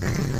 Mm-hmm.